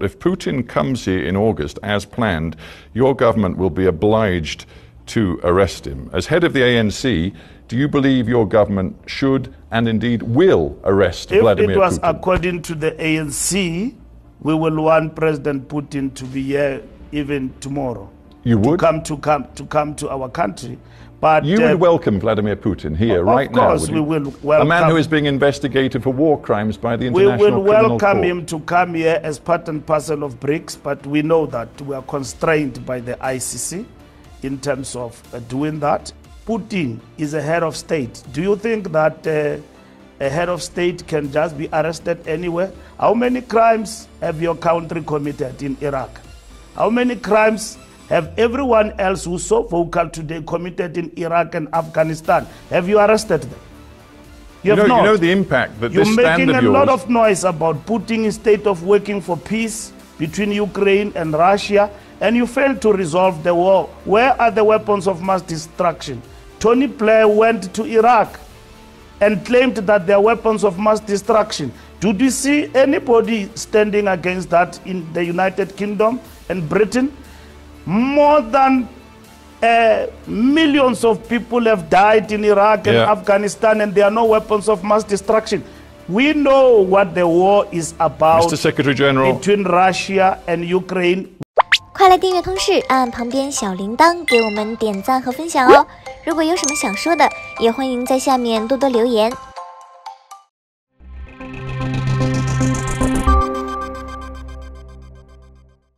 If Putin comes here in August as planned, your government will be obliged to arrest him. As head of the ANC, do you believe your government should and indeed will arrest if Vladimir it was Putin? according to the ANC, we will want President Putin to be here even tomorrow. You to would? come to come to come to our country. But You uh, would welcome Vladimir Putin here Of right now. course would we will A man who is being investigated for war crimes by the international. we will welcome Court. him to come here as part and parcel of BRICS, but we know that we are constrained by the ICC in terms of uh, doing that. Putin is a head of state. Do you think that uh, a head of state can just be arrested anywhere? How many crimes have your country committed in Iraq? How many crimes have everyone else who's so vocal today committed in Iraq and Afghanistan? Have you arrested them? You have know, you know the impact that You're this stand making a lot of noise about putting a state of working for peace between Ukraine and Russia, and you failed to resolve the war. Where are the weapons of mass destruction? Tony Blair went to Iraq and claimed that they are weapons of mass destruction. Did you see anybody standing against that in the United Kingdom and Britain? More than uh, millions of people have died in Iraq and Yeah. Afghanistan, and there are no weapons of mass destruction. We know what the war is about Mr. Secretary General. between Russia and Ukraine. 快来订阅通识，按旁边小铃铛给我们点赞和分享哦！如果有什么想说的，也欢迎在下面多多留言。